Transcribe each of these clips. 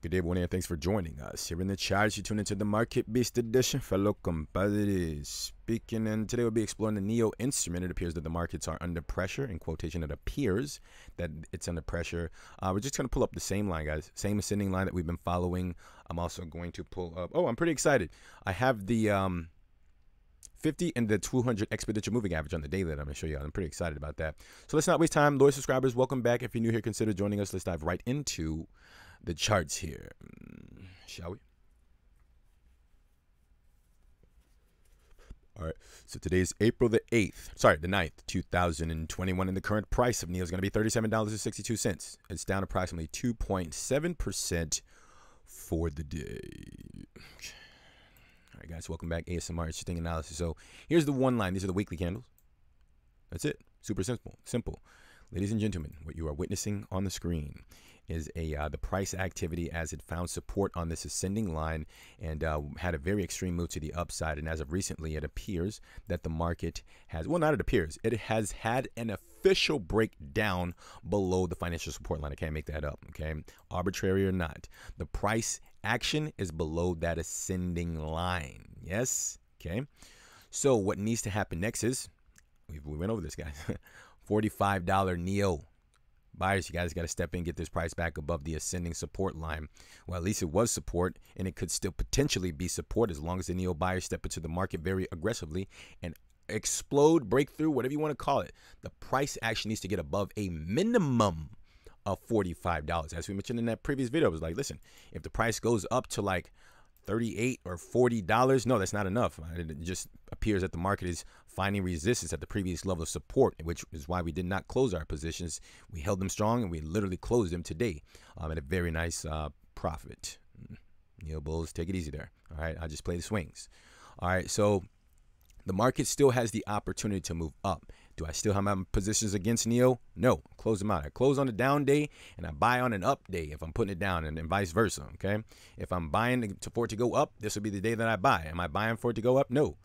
Good day, everyone, and thanks for joining us. Here in the charts, you tune into the Market Beast edition, fellow compadres. Speaking, and today we'll be exploring the NIO instrument. It appears that the markets are under pressure. In quotation, it appears that it's under pressure. Uh, we're just going to pull up the same line, guys. Same ascending line that we've been following. I'm also going to pull up. Oh, I'm pretty excited. I have the. Um, 50 and the 200 exponential moving average on the daily that I'm going to show you. I'm pretty excited about that. So let's not waste time. Loyal subscribers, welcome back. If you're new here, consider joining us. Let's dive right into the charts here, mm, shall we? All right, so today is April the 8th, sorry, the 9th, 2021, and the current price of NIO is going to be $37.62. It's down approximately 2.7% for the day. All right, guys, welcome back. ASMR Interesting Analysis. So here's the one line. These are the weekly candles. That's it. Super simple. Simple. Ladies and gentlemen, what you are witnessing on the screen is a uh, the price activity as it found support on this ascending line and uh, had a very extreme move to the upside. And as of recently, it appears that the market has well, not it appears, it has had an official breakdown below the financial support line. I can't make that up. Okay, arbitrary or not, the price action is below that ascending line. Yes. Okay. So what needs to happen next is we went over this, guys. $45 NIO. buyers, you guys got to step in, get this price back above the ascending support line. Well, at least it was support, and it could still potentially be support as long as the NIO buyers step into the market very aggressively and explode, breakthrough, whatever you want to call it. The price action needs to get above a minimum of $45. As we mentioned in that previous video, I was like, listen, if the price goes up to like 38 or 40 dollars? No that's not enough. It just appears that the market is finding resistance at the previous level of support which is why we did not close our positions. We held them strong and we literally closed them today um, at a very nice uh, profit. NIO bulls take it easy there. All right i just play the swings. All right so the market still has the opportunity to move up do I still have my positions against NIO? No, close them out. I close on a down day and I buy on an up day if I'm putting it down, and then vice versa. Okay, if I'm buying to, for it to go up, this would be the day that I buy. Am I buying for it to go up? No.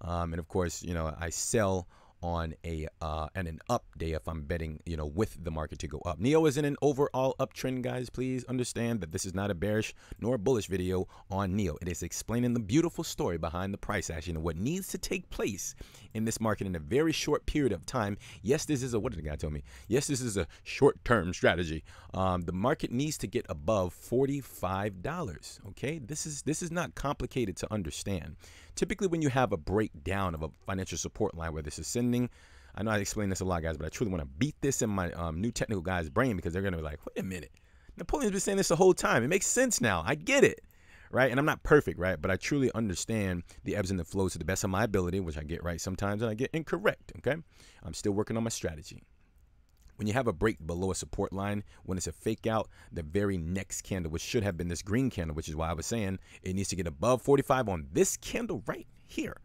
Um, and of course, you know, I sell on a uh, and an up day if I'm betting, you know, with the market to go up. NIO is in an overall uptrend, guys. Please understand that this is not a bearish nor bullish video on NIO. It is explaining the beautiful story behind the price action and what needs to take place in this market in a very short period of time. Yes, this is a what did the guy tell me? Yes, this is a short-term strategy. Um, the market needs to get above forty-five dollars. Okay, this is this is not complicated to understand. Typically, when you have a breakdown of a financial support line where this is sending, I know I explain this a lot, guys, but I truly want to beat this in my um, new technical guy's brain because they're going to be like, wait a minute. Napolean's been saying this the whole time. It makes sense now. I get it. Right. And I'm not perfect, right? But I truly understand the ebbs and the flows to the best of my ability, which I get right sometimes and I get incorrect. Okay. I'm still working on my strategy. When you have a break below a support line, when it's a fake out, the very next candle, which should have been this green candle, which is why I was saying it needs to get above 45 on this candle right here.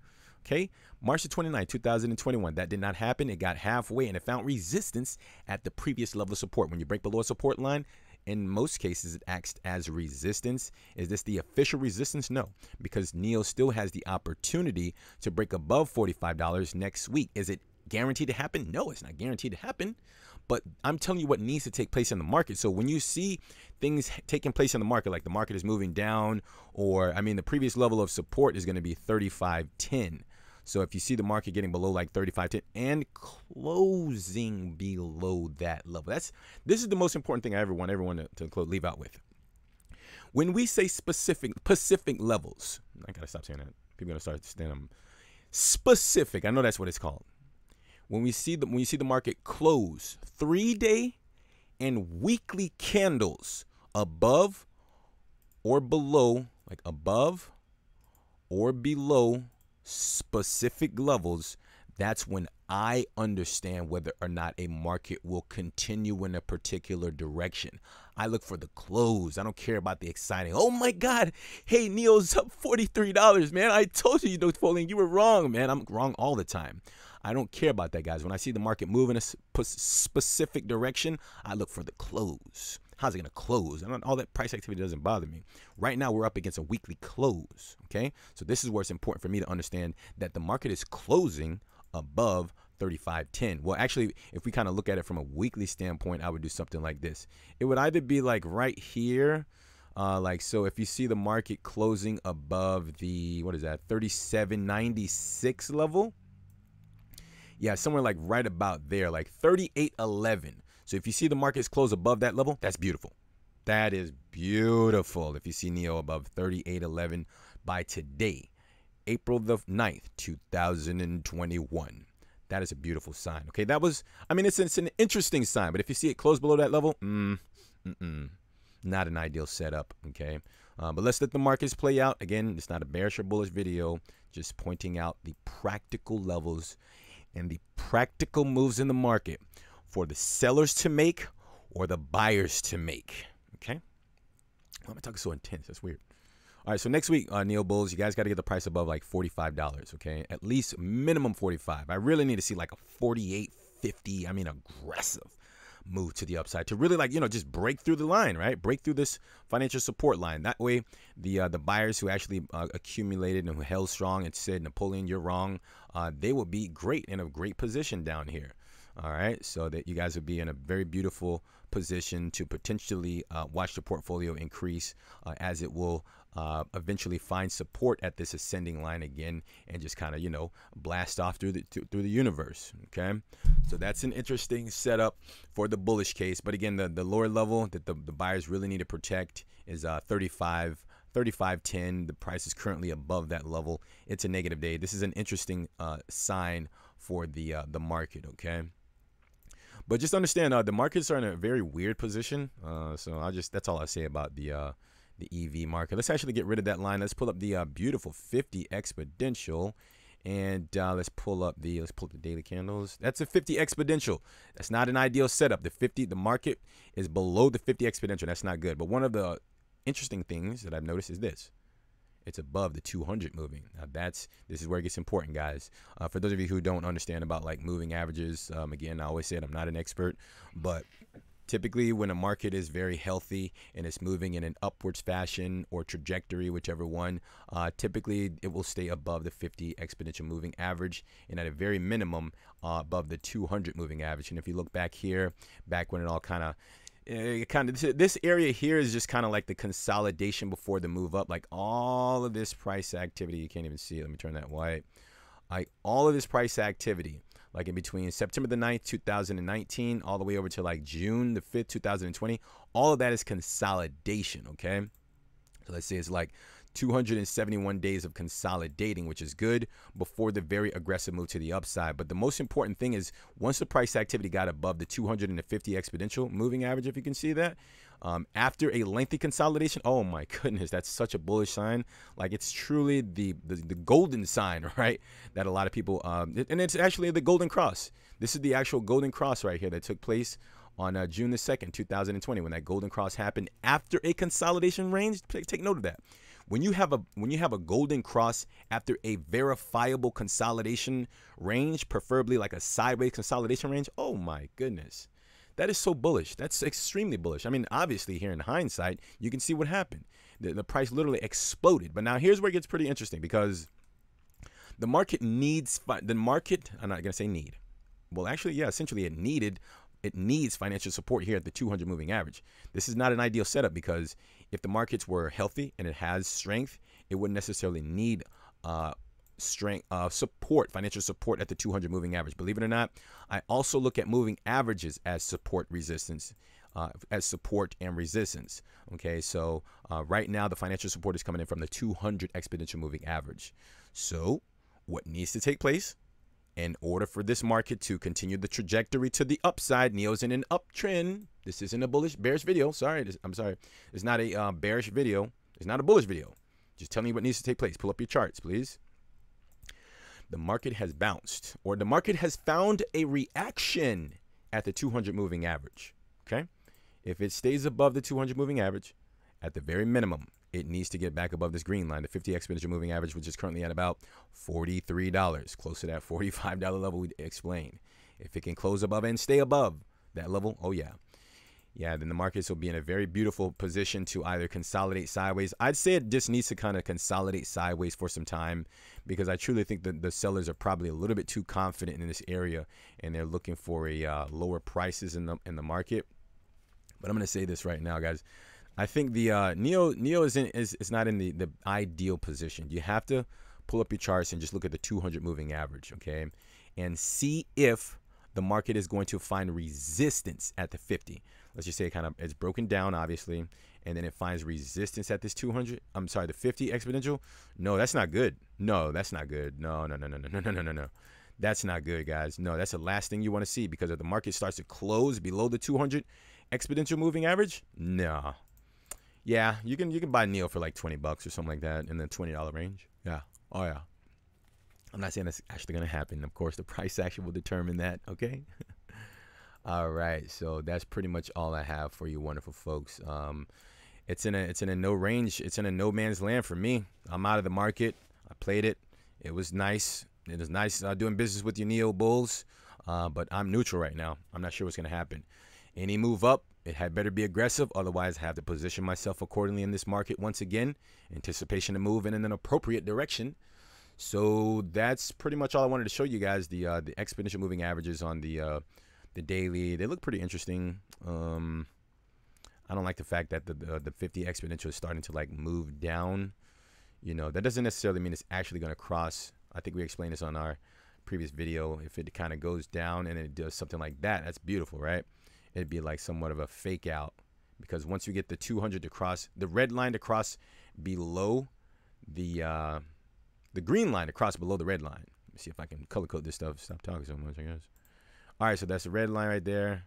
Okay, March the 29, 2021. That did not happen. It got halfway and it found resistance at the previous level of support. When you break below a support line, in most cases, it acts as resistance. Is this the official resistance? No, because NIO still has the opportunity to break above $45 next week. Is it guaranteed to happen? No, it's not guaranteed to happen. But I'm telling you what needs to take place in the market. So when you see things taking place in the market, like the market is moving down, or I mean, the previous level of support is going to be 35.10. So if you see the market getting below like 35.10 and closing below that level, that's this is the most important thing I ever want everyone to, to leave out with. When we say specific specific levels, I gotta stop saying that. People are gonna start saying them specific. I know that's what it's called when we see the when you see the market close three day and weekly candles above or below like above or below specific levels that's when I understand whether or not a market will continue in a particular direction. I look for the close. I don't care about the exciting. Oh my God. Hey, NIO's up $43, man. I told you, you. You were wrong, man. I'm wrong all the time. I don't care about that, guys. When I see the market move in a specific direction, I look for the close. How's it going to close? And all that price activity doesn't bother me. Right now, we're up against a weekly close. Okay. So, this is where it's important for me to understand that the market is closing above 35.10. Well, actually, if we kind of look at it from a weekly standpoint, I would do something like this. It would either be like right here Uh, like so, if you see the market closing above the what is that 37.96 level, yeah, somewhere like right about there, like 38.11. So if you see the markets close above that level, that's beautiful. That is beautiful. If you see NIO above 38.11 by today, April the 9th, 2021. That is a beautiful sign. Okay, that was, I mean, it's, it's an interesting sign, but if you see it close below that level, mm, mm-mm, not an ideal setup. Okay, uh, but let's let the markets play out. Again, it's not a bearish or bullish video, just pointing out the practical levels and the practical moves in the market for the sellers to make or the buyers to make. Okay, why am I talking so intense? That's weird. All right, so next week, uh, NIO Bulls, you guys got to get the price above like $45, okay? At least minimum 45. I really need to see like a 48, 50, I mean, aggressive move to the upside to really like, you know, just break through the line, right? Break through this financial support line. That way, the uh, the buyers who actually uh, accumulated and who held strong and said, Napolean, you're wrong, uh, they will be great in a great position down here. All right, so that you guys will be in a very beautiful position to potentially uh, watch the portfolio increase uh, as it will uh, eventually find support at this ascending line again and just kind of you know blast off through the through the universe okay? So that's an interesting setup for the bullish case but again the the lower level that the, the buyers really need to protect is uh 35 35.10 the price is currently above that level. It's a negative day. This is an interesting uh, sign for the uh, the market okay? But just understand uh, the markets are in a very weird position uh, so i just that's all i say about the uh, the EV market. Let's actually get rid of that line. Let's pull up the uh, beautiful 50 exponential. And uh, let's pull up the let's pull up the daily candles. That's a 50 exponential. That's not an ideal setup. The 50, the market is below the 50 exponential. That's not good. But one of the interesting things that I've noticed is this. It's above the 200 moving. Now that's this is where it gets important, guys. Uh, for those of you who don't understand about like moving averages, um, again, I always said I'm not an expert, but Typically, when a market is very healthy and it's moving in an upwards fashion or trajectory, whichever one, uh, typically it will stay above the 50 exponential moving average and at a very minimum uh, above the 200 moving average. And if you look back here, back when it all kind of uh, kind of this area here is just kind of like the consolidation before the move up. Like all of this price activity you can't even see it. Let me turn that white. Like all of this price activity like in between September the 9th, 2019, all the way over to like June the 5th, 2020. All of that is consolidation, okay? So let's say it's like 271 days of consolidating, which is good before the very aggressive move to the upside. But the most important thing is once the price activity got above the 250 exponential moving average, if you can see that, um, after a lengthy consolidation, oh my goodness, that's such a bullish sign. Like it's truly the the, the golden sign, right? That a lot of people, um, and it's actually the golden cross. This is the actual golden cross right here that took place on uh, June the 2nd, 2020, when that golden cross happened after a consolidation range. Take note of that. When you have a when you have a golden cross after a verifiable consolidation range, preferably like a sideways consolidation range, oh my goodness. That is so bullish. That's extremely bullish. I mean, obviously, here in hindsight, you can see what happened. The, the price literally exploded. But now here's where it gets pretty interesting because the market needs the market. I'm not gonna say need. Well, actually, yeah, essentially, it needed it needs financial support here at the 200 moving average. This is not an ideal setup because if the markets were healthy and it has strength, it wouldn't necessarily need uh, strength uh, support, financial support at the 200 moving average. Believe it or not, I also look at moving averages as support resistance. Uh, as support and resistance. Okay, so uh, right now the financial support is coming in from the 200 exponential moving average. So, what needs to take place in order for this market to continue the trajectory to the upside? NIO's in an uptrend. This isn't a bullish bearish video. Sorry, this, I'm sorry. It's not a uh, bearish video. It's not a bullish video. Just tell me what needs to take place. Pull up your charts, please the market has bounced or the market has found a reaction at the 200 moving average. Okay. If it stays above the 200 moving average, at the very minimum, it needs to get back above this green line, the 50 exponential moving average, which is currently at about $43, close to that $45 level we explained. If it can close above and stay above that level, oh yeah, yeah, then the markets will be in a very beautiful position to either consolidate sideways. I'd say it just needs to kind of consolidate sideways for some time because I truly think that the sellers are probably a little bit too confident in this area and they're looking for a uh, lower prices in the in the market. But I'm going to say this right now, guys. I think the uh, NIO NIO is in, is is not in the the ideal position. You have to pull up your charts and just look at the 200 moving average, okay, and see if the market is going to find resistance at the 50. Let's just say it kind of it's broken down, obviously, and then it finds resistance at this 200. I'm sorry, the 50 exponential. No, that's not good. No, that's not good. No, no, no, no, no, no, no, no, no. That's not good, guys. No, that's the last thing you want to see because if the market starts to close below the 200 exponential moving average, no. Yeah, you can you can buy NIO for like 20 bucks or something like that in the $20 range. Yeah. Oh yeah. I'm not saying that's actually going to happen. Of course, the price action will determine that, okay? all right. So that's pretty much all I have for you wonderful folks. Um it's in a it's in a no range. It's in a no man's land for me. I'm out of the market. I played it. It was nice. It was nice uh, doing business with your NIO Bulls, uh, but I'm neutral right now. I'm not sure what's going to happen. Any move up, it had better be aggressive. Otherwise, I have to position myself accordingly in this market once again. Anticipation to move in an appropriate direction. So that's pretty much all I wanted to show you guys. The uh, the exponential moving averages on the uh, the daily. They look pretty interesting. Um, I don't like the fact that the the, the 50 exponential is starting to like move down. You know that doesn't necessarily mean it's actually going to cross. I think we explained this on our previous video. If it kind of goes down and it does something like that, that's beautiful, right? It'd be like somewhat of a fake out because once you get the 200 to cross, the red line to cross below the uh, the green line across below the red line. Let me see if I can color code this stuff. Stop talking so much, I guess. All right, so that's the red line right there.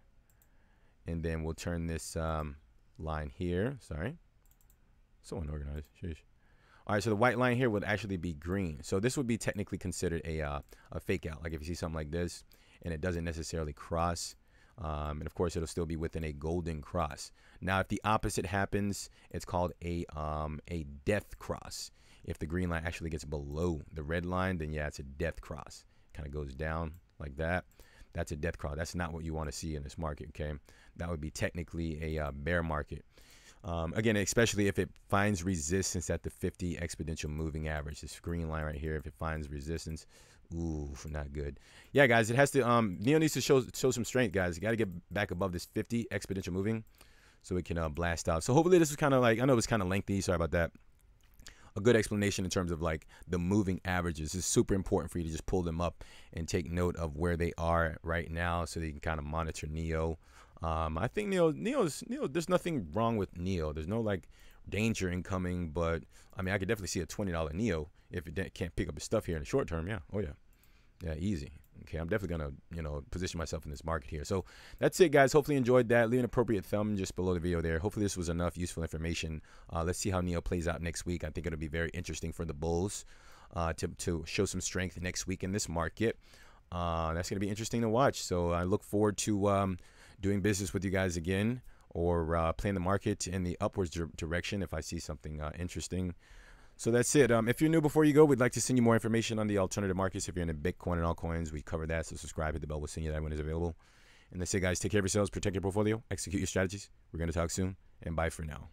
And then we'll turn this um, line here. Sorry. So unorganized. Sheesh. All right, so the white line here would actually be green. So this would be technically considered a, uh, a fake out. Like if you see something like this and it doesn't necessarily cross, um, and of course it'll still be within a golden cross. Now, if the opposite happens, it's called a, um, a death cross. If the green line actually gets below the red line, then yeah, it's a death cross. Kind of goes down like that. That's a death cross. That's not what you want to see in this market, okay? That would be technically a uh, bear market. Um, again, especially if it finds resistance at the 50 exponential moving average, this green line right here, if it finds resistance, ooh, not good. Yeah, guys, it has to, um, NIO needs to show, show some strength, guys. You got to get back above this 50 exponential moving so it can uh, blast out. So hopefully this was kind of like, I know it was kind of lengthy. Sorry about that. A good explanation in terms of like the moving averages is super important for you to just pull them up and take note of where they are right now so that you can kind of monitor NIO. Um, I think NIO, NIO's, NIO, there's nothing wrong with NIO. There's no like danger incoming, but I mean, I could definitely see a $20 NIO if it can't pick up his stuff here in the short term. Yeah. Oh, yeah. Yeah, easy. Okay, I'm definitely gonna, you know, position myself in this market here. So that's it, guys. Hopefully enjoyed that. Leave an appropriate thumb just below the video there. Hopefully this was enough useful information. Uh, let's see how NIO plays out next week. I think it'll be very interesting for the Bulls uh, to to show some strength next week in this market. Uh, that's gonna be interesting to watch. So I look forward to. Um, doing business with you guys again or uh, playing the market in the upwards direction if I see something uh, interesting. So that's it. Um, if you're new before you go, we'd like to send you more information on the alternative markets. If you're into Bitcoin and altcoins, we cover that. So subscribe, hit the bell. We'll send you that when it's available. And that's it, guys. Take care of yourselves, protect your portfolio, execute your strategies. We're going to talk soon, and bye for now.